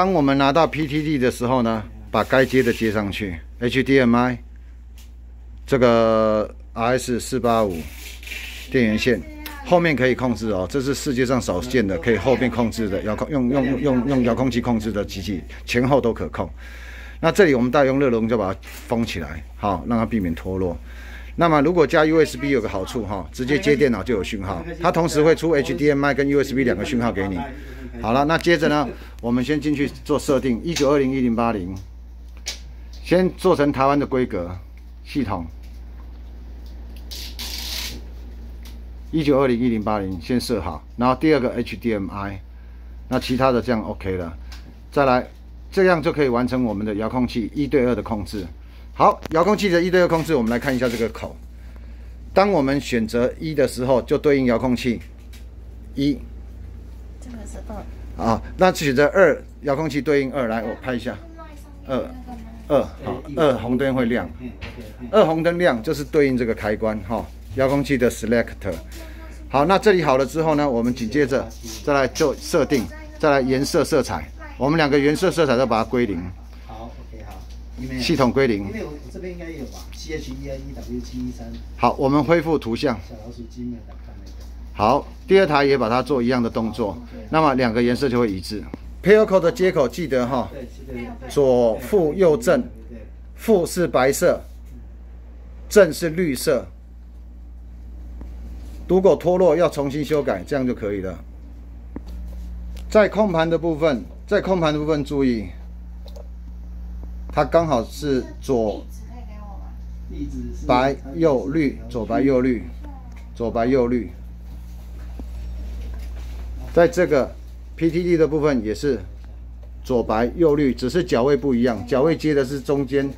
当我们拿到 PTD 的时候呢，把该接的接上去，HDMI，这个 RS 四八五电源线，后面可以控制哦，这是世界上少见的可以后面控制的遥控，用用用用遥控器控制的机器，前后都可控。那这里我们大用热熔就把它封起来，好，让它避免脱落。那么如果加 USB 有个好处哈，直接接电脑就有讯号，它同时会出 HDMI 跟 USB 两个讯号给你。好了，那接着呢，我们先进去做设定，一九二零一零八零，先做成台湾的规格系统，一九二零一零八零先设好，然后第二个 HDMI，那其他的这样 OK 了，再来。这样就可以完成我们的遥控器一对二的控制。好，遥控器的一对二控制，我们来看一下这个口。当我们选择一的时候，就对应遥控器一。啊，那选择二，遥控器对应二。来，我拍一下。二，二，好，二红灯会亮。二红灯亮就是对应这个开关哈，遥控器的 select。好，那这里好了之后呢，我们紧接着再来做设定，再来颜色色彩。我们两个颜色色彩都把它归零。好，OK，好。系统归零。因为我这边应该有吧，C H E I E W 七一三。好，我们恢复图像。小老鼠机没有打开那个。好，第二台也把它做一样的动作，那么两个颜色就会一致。p a l c o 的接口记得哈，左负右正，负是白色，正是绿色。如果脱落要重新修改，这样就可以了。在控盘的部分。在控盘的部分注意，它刚好是左白右绿，左白右绿，左白右绿。在这个 P T D 的部分也是左白右绿，只是脚位不一样，脚位接的是中间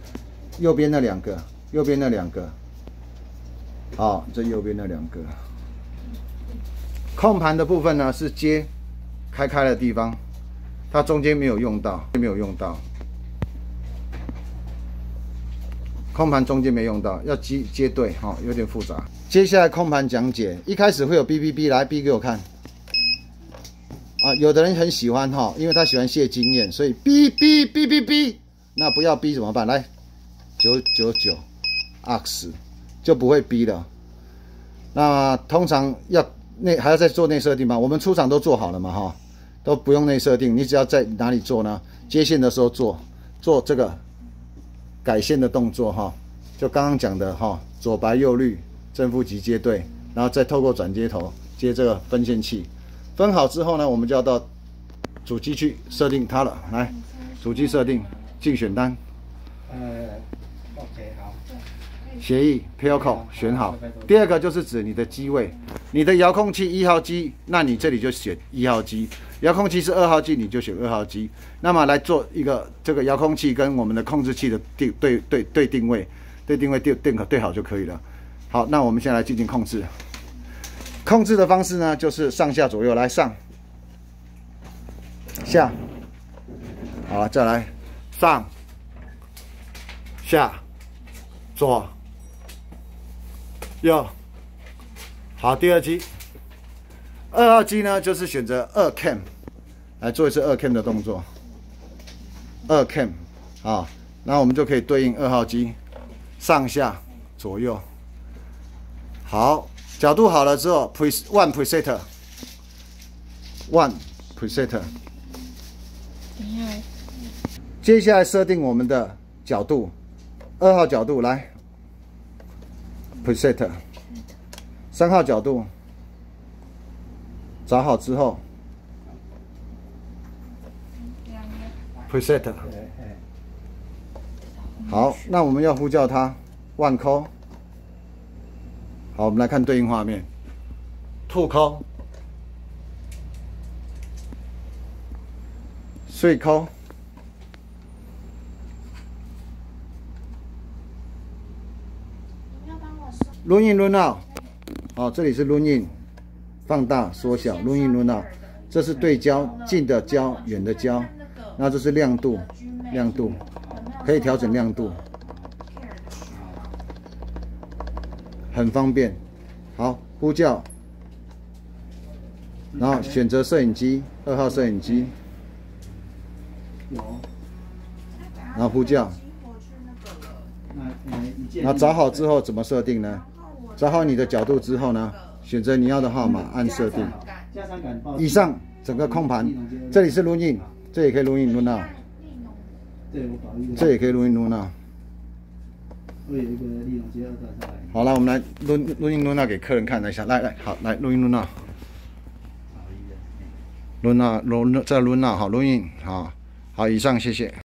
右边那两个，右边那两个。好，这右边那两个。控盘的部分呢是接开开的地方。它中间没有用到，没有用到，空盘中间没用到，要接接对哈，有点复杂。接下来空盘讲解，一开始会有 B B B 来 B 给我看。啊，有的人很喜欢哈，因为他喜欢谢经验，所以哔哔哔哔哔那不要 B 怎么办？来，九九九，X 就不会 B 了。那通常要内还要再做内设定吗？我们出厂都做好了嘛哈。都不用内设定，你只要在哪里做呢？接线的时候做，做这个改线的动作哈，就刚刚讲的哈，左白右绿，正负极接对，然后再透过转接头接这个分线器，分好之后呢，我们就要到主机去设定它了。来，主机设定，竞选单。呃，OK，好协议 PILCO 选好。第二个就是指你的机位，你的遥控器一号机，那你这里就选一号机；遥控器是二号机，你就选二号机。那么来做一个这个遥控器跟我们的控制器的定对对对定位，对定位定定可对好就可以了。好，那我们现在来进行控制。控制的方式呢，就是上下左右来上。下，好，再来上。下。左。右，好，第二机，二号机呢，就是选择二 cam 来做一次二 cam 的动作，二 cam 啊，那我们就可以对应二号机上下左右，好，角度好了之后，pres one preset，one preset，接下来设定我们的角度，二号角度来。preset 三号角度找好之后，preset 好，那我们要呼叫它 one call。好，我们来看对应画面，two call，three call。Run in, run out，好，这里是 run in，放大、缩小，run in, run out，这是对焦，近的焦，远的焦，那这是亮度，亮度，可以调整亮度，很方便。好，呼叫，然后选择摄影机，二号摄影机，有。然后呼叫，那找好之后怎么设定呢？找好你的角度之后呢，选择你要的号码，按设定。以上整个控盘，这里是录音，这也可以录音录到。这也可以录音录到。会有一个利用接二段上来。好了，我们来录录音录那给客人看一下。来来，好，来录音录那。录那录这录那好录音好，好以上谢谢。